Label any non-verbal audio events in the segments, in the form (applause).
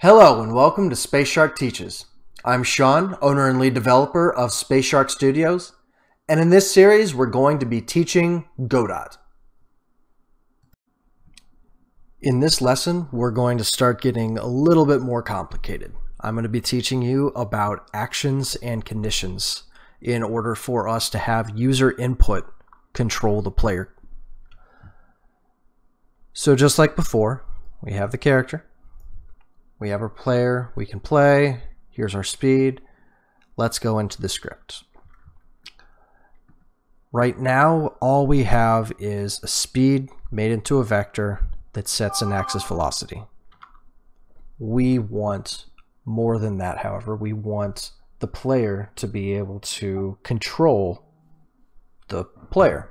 Hello and welcome to Space Shark Teaches. I'm Sean, owner and lead developer of Space Shark Studios, and in this series we're going to be teaching Godot. In this lesson, we're going to start getting a little bit more complicated. I'm going to be teaching you about actions and conditions in order for us to have user input control the player. So just like before, we have the character, we have our player, we can play, here's our speed. Let's go into the script. Right now, all we have is a speed made into a vector that sets an axis velocity. We want more than that, however. We want the player to be able to control the player.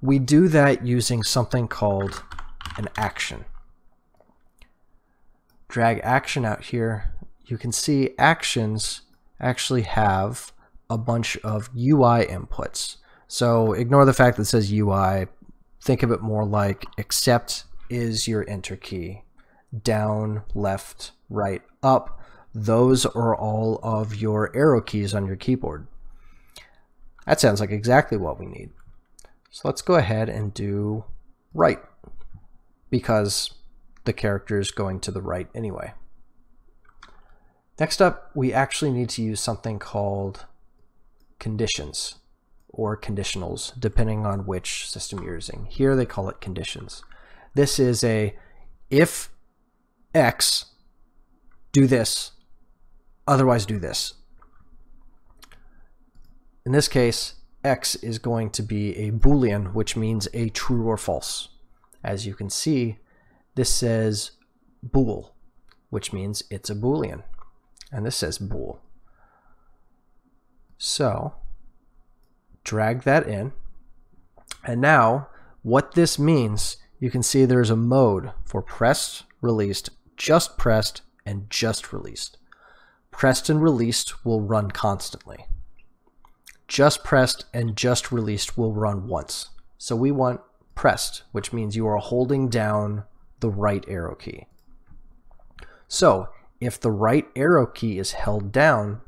We do that using something called an action. Drag action out here. You can see actions actually have a bunch of UI inputs. So ignore the fact that it says UI. Think of it more like accept is your enter key. Down, left, right, up. Those are all of your arrow keys on your keyboard. That sounds like exactly what we need. So let's go ahead and do right because the character is going to the right anyway. Next up, we actually need to use something called conditions or conditionals, depending on which system you're using. Here they call it conditions. This is a if X, do this, otherwise do this. In this case, X is going to be a Boolean, which means a true or false. As you can see, this says bool, which means it's a Boolean. And this says bool. So, drag that in. And now, what this means, you can see there's a mode for pressed, released, just pressed, and just released. Pressed and released will run constantly just pressed and just released will run once. So we want pressed, which means you are holding down the right arrow key. So if the right arrow key is held down,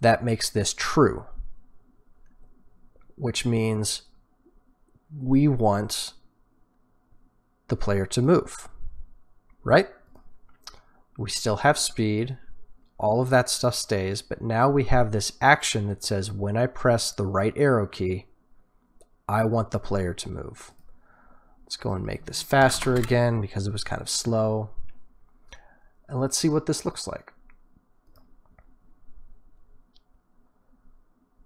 that makes this true, which means we want the player to move, right? We still have speed, all of that stuff stays, but now we have this action that says when I press the right arrow key, I want the player to move. Let's go and make this faster again because it was kind of slow. And let's see what this looks like.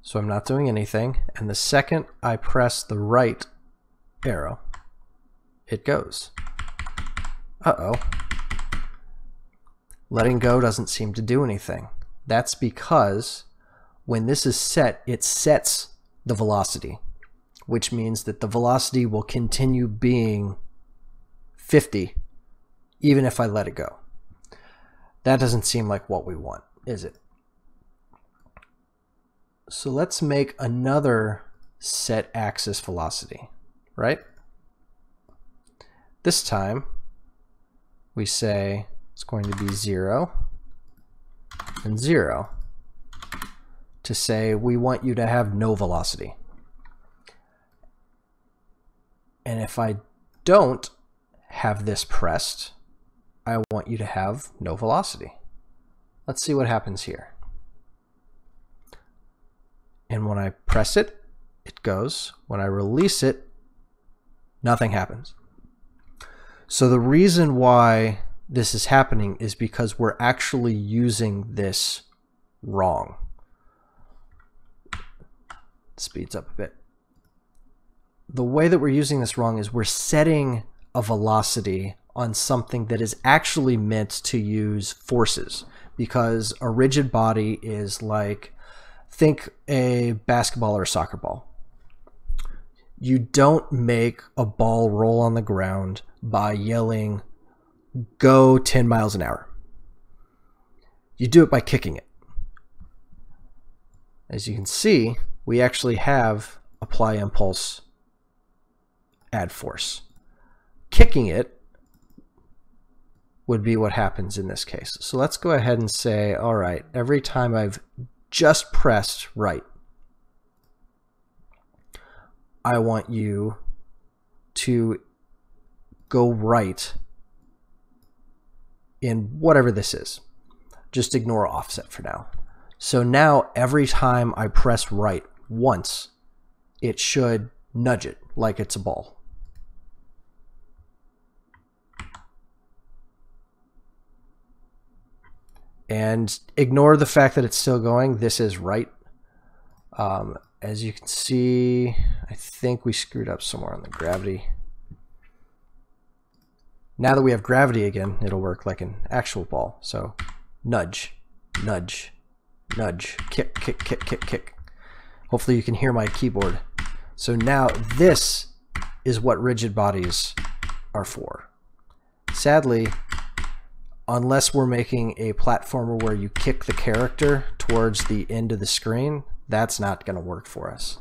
So I'm not doing anything, and the second I press the right arrow, it goes. Uh-oh. Letting go doesn't seem to do anything. That's because when this is set, it sets the velocity, which means that the velocity will continue being 50 even if I let it go. That doesn't seem like what we want, is it? So let's make another set axis velocity, right? This time we say it's going to be 0 and 0 to say we want you to have no velocity. And if I don't have this pressed, I want you to have no velocity. Let's see what happens here. And when I press it, it goes. When I release it, nothing happens. So the reason why this is happening is because we're actually using this wrong. Speeds up a bit. The way that we're using this wrong is we're setting a velocity on something that is actually meant to use forces because a rigid body is like think a basketball or a soccer ball. You don't make a ball roll on the ground by yelling go 10 miles an hour. You do it by kicking it. As you can see, we actually have apply impulse, add force. Kicking it would be what happens in this case. So let's go ahead and say, all right, every time I've just pressed right, I want you to go right in whatever this is. Just ignore offset for now. So now every time I press right once, it should nudge it like it's a ball. And ignore the fact that it's still going. This is right. Um, as you can see, I think we screwed up somewhere on the gravity. Now that we have gravity again, it'll work like an actual ball. So nudge, nudge, nudge, kick, kick, kick, kick, kick. Hopefully you can hear my keyboard. So now this is what rigid bodies are for. Sadly, unless we're making a platformer where you kick the character towards the end of the screen, that's not going to work for us.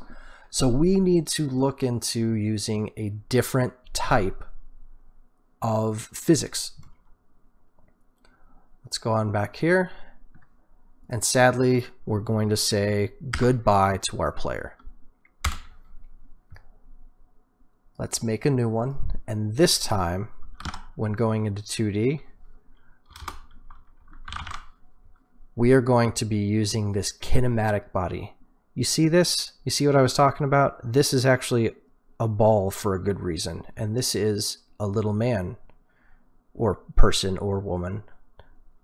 So we need to look into using a different type of physics. Let's go on back here. And sadly, we're going to say goodbye to our player. Let's make a new one. And this time, when going into 2D, we are going to be using this kinematic body. You see this? You see what I was talking about? This is actually a ball for a good reason. And this is a little man or person or woman.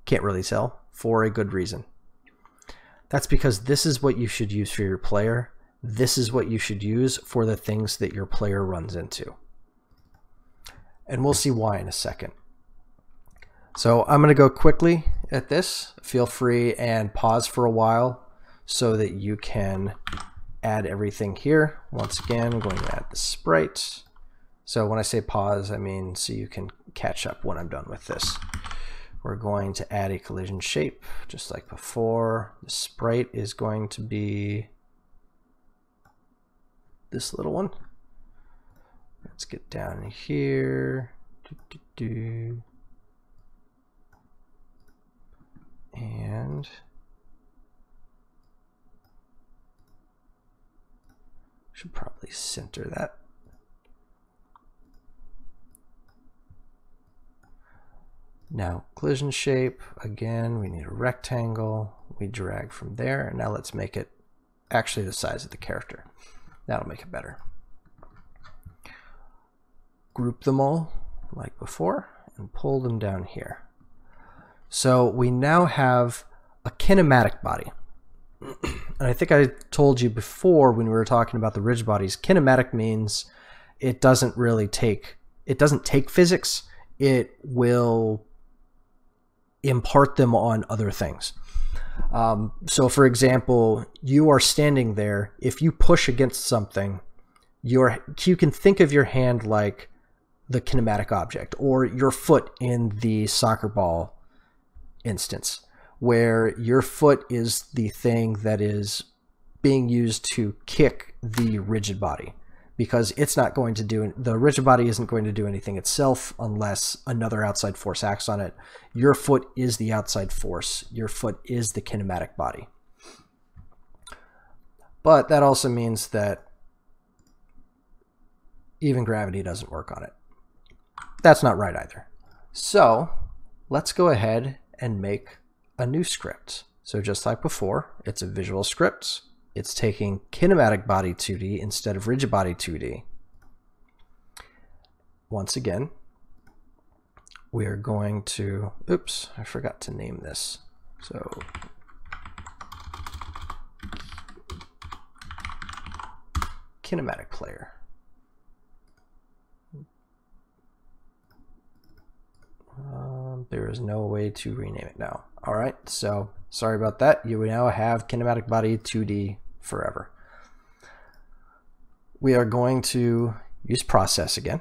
Can't really tell for a good reason. That's because this is what you should use for your player. This is what you should use for the things that your player runs into. And we'll see why in a second. So I'm going to go quickly at this. Feel free and pause for a while so that you can add everything here. Once again, I'm going to add the sprite. So when I say pause, I mean so you can catch up when I'm done with this. We're going to add a collision shape just like before. The sprite is going to be this little one. Let's get down here. And should probably center that. Now collision shape, again, we need a rectangle. We drag from there, and now let's make it actually the size of the character. That'll make it better. Group them all like before and pull them down here. So we now have a kinematic body. (clears throat) and I think I told you before when we were talking about the rigid bodies, kinematic means it doesn't really take it doesn't take physics. It will impart them on other things. Um, so, for example, you are standing there. If you push against something, your you can think of your hand like the kinematic object, or your foot in the soccer ball instance where your foot is the thing that is being used to kick the rigid body because it's not going to do the rigid body isn't going to do anything itself unless another outside force acts on it. Your foot is the outside force. Your foot is the kinematic body. But that also means that even gravity doesn't work on it. That's not right either. So let's go ahead and make a new script. So just like before, it's a visual script. It's taking kinematic body 2D instead of rigid body 2D. Once again, we are going to, oops, I forgot to name this. So kinematic player. There is no way to rename it now. All right, so sorry about that. You now have Kinematic Body 2D forever. We are going to use process again.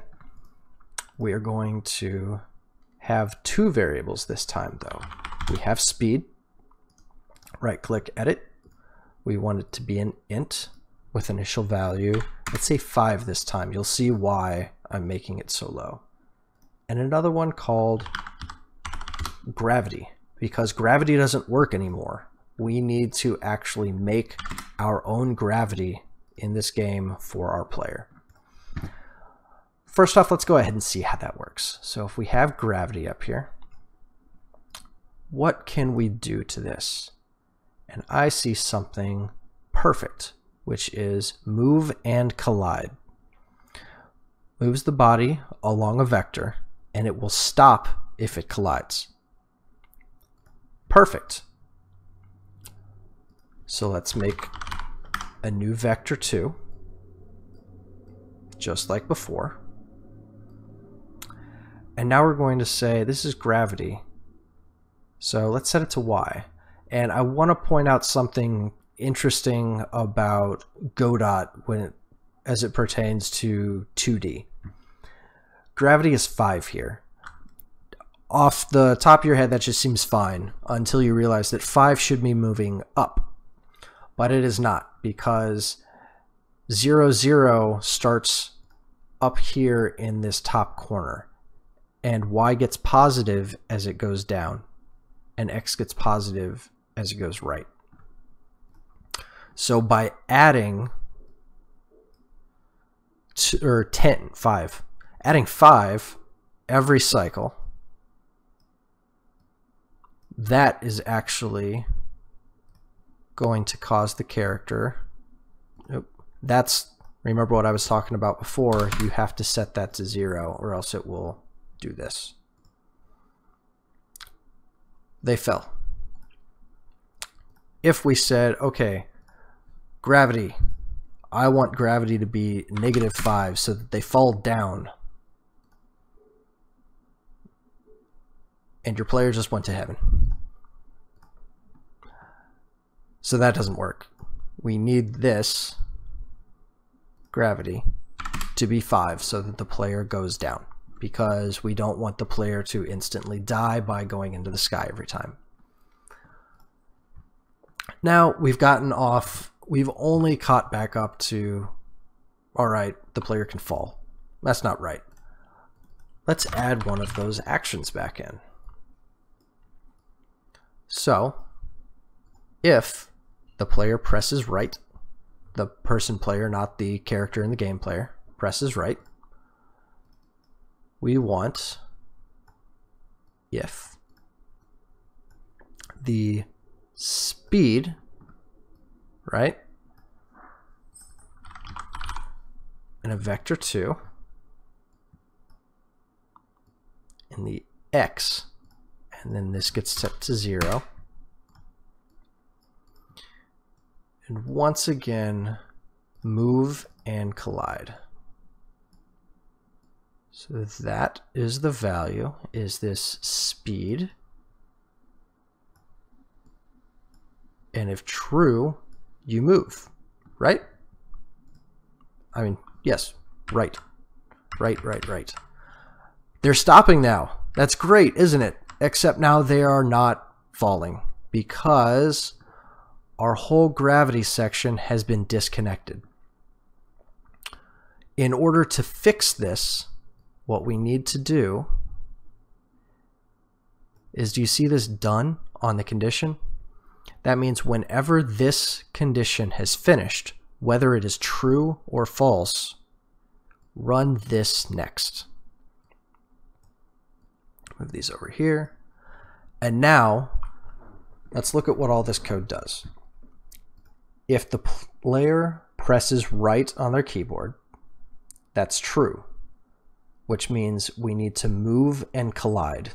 We are going to have two variables this time though. We have speed, right click edit. We want it to be an int with initial value. Let's say five this time. You'll see why I'm making it so low and another one called gravity because gravity doesn't work anymore. We need to actually make our own gravity in this game for our player. First off, let's go ahead and see how that works. So if we have gravity up here, what can we do to this? And I see something perfect, which is move and collide. Moves the body along a vector, and it will stop if it collides. Perfect. So let's make a new vector 2, just like before. And now we're going to say this is gravity. So let's set it to y. And I want to point out something interesting about Godot when it, as it pertains to 2D. Gravity is 5 here. Off the top of your head, that just seems fine until you realize that 5 should be moving up. But it is not because 0, 0 starts up here in this top corner and y gets positive as it goes down, and x gets positive as it goes right. So by adding or 10, 5, adding 5 every cycle, that is actually going to cause the character. That's, remember what I was talking about before, you have to set that to 0 or else it will do this. They fell. If we said, okay, gravity, I want gravity to be negative 5 so that they fall down. And your player just went to heaven. So that doesn't work. We need this gravity to be 5 so that the player goes down because we don't want the player to instantly die by going into the sky every time. Now we've gotten off, we've only caught back up to, all right, the player can fall. That's not right. Let's add one of those actions back in. So, if the player presses right, the person player, not the character in the game player, presses right, we want if. The speed, right, and a vector 2 in the x, and then this gets set to 0. And once again, move and collide. So that is the value, is this speed. And if true, you move, right? I mean, yes, right. Right, right, right. They're stopping now. That's great, isn't it? Except now they are not falling because our whole gravity section has been disconnected. In order to fix this, what we need to do is do you see this done on the condition? That means whenever this condition has finished, whether it is true or false, run this next. Move these over here. And now, let's look at what all this code does. If the player presses right on their keyboard, that's true which means we need to move and collide.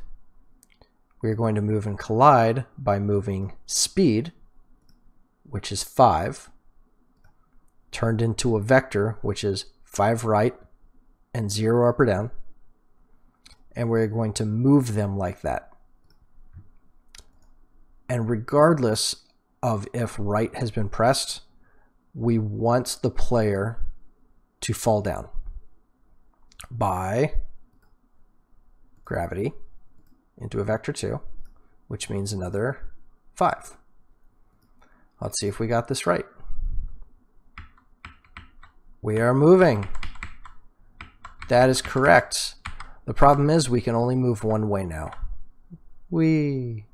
We're going to move and collide by moving speed, which is 5, turned into a vector, which is 5 right and 0 up or down. And we're going to move them like that. And regardless of if right has been pressed, we want the player to fall down by gravity into a vector 2, which means another 5. Let's see if we got this right. We are moving. That is correct. The problem is we can only move one way now. We.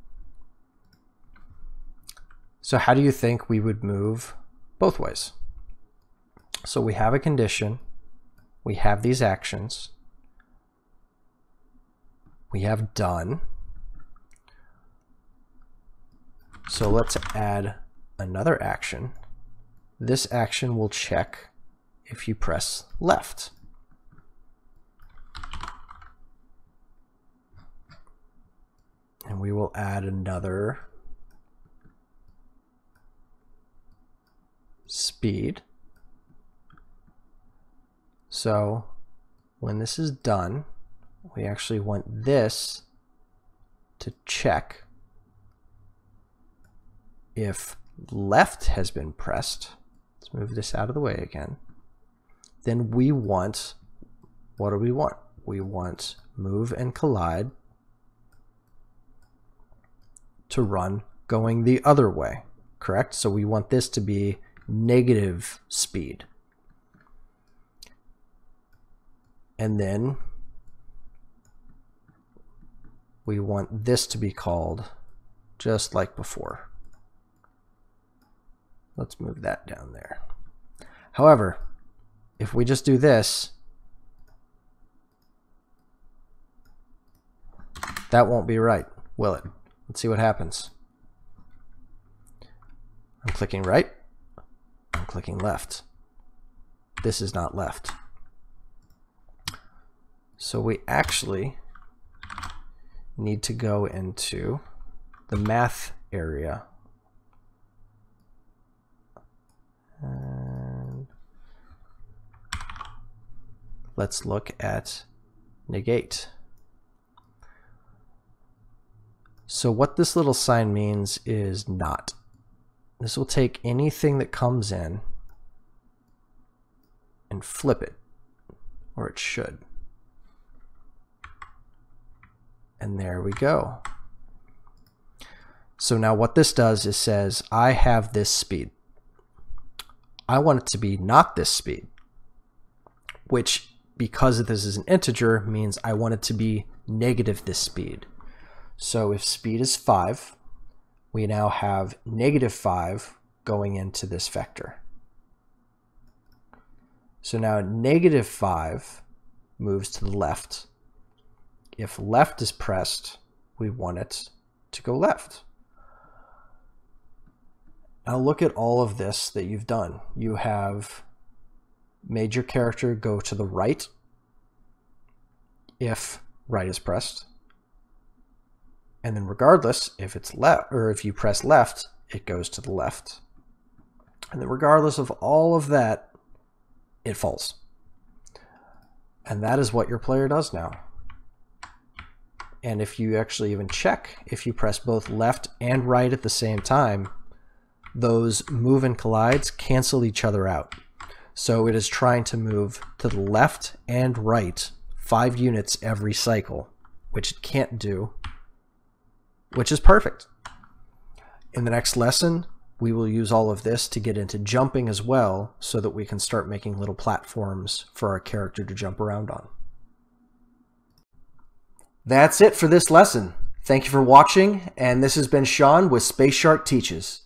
So how do you think we would move both ways? So we have a condition, we have these actions, we have done. So let's add another action. This action will check if you press left. And we will add another speed. So when this is done, we actually want this to check if left has been pressed. Let's move this out of the way again. Then we want, what do we want? We want move and collide to run going the other way, correct? So we want this to be negative speed. And then we want this to be called just like before. Let's move that down there. However, if we just do this, that won't be right, will it? Let's see what happens. I'm clicking right. I'm clicking left. This is not left. So we actually need to go into the math area. And let's look at negate. So what this little sign means is not. This will take anything that comes in and flip it, or it should. And there we go. So now what this does is says, I have this speed. I want it to be not this speed, which because this is an integer means I want it to be negative this speed. So if speed is 5, we now have negative 5 going into this vector. So now negative 5 moves to the left. If left is pressed, we want it to go left. Now look at all of this that you've done. You have made your character go to the right if right is pressed. And then regardless, if it's left or if you press left, it goes to the left. And then regardless of all of that, it falls. And that is what your player does now. And if you actually even check, if you press both left and right at the same time, those move and collides cancel each other out. So it is trying to move to the left and right five units every cycle, which it can't do which is perfect. In the next lesson, we will use all of this to get into jumping as well so that we can start making little platforms for our character to jump around on. That's it for this lesson. Thank you for watching, and this has been Sean with Space Shark Teaches.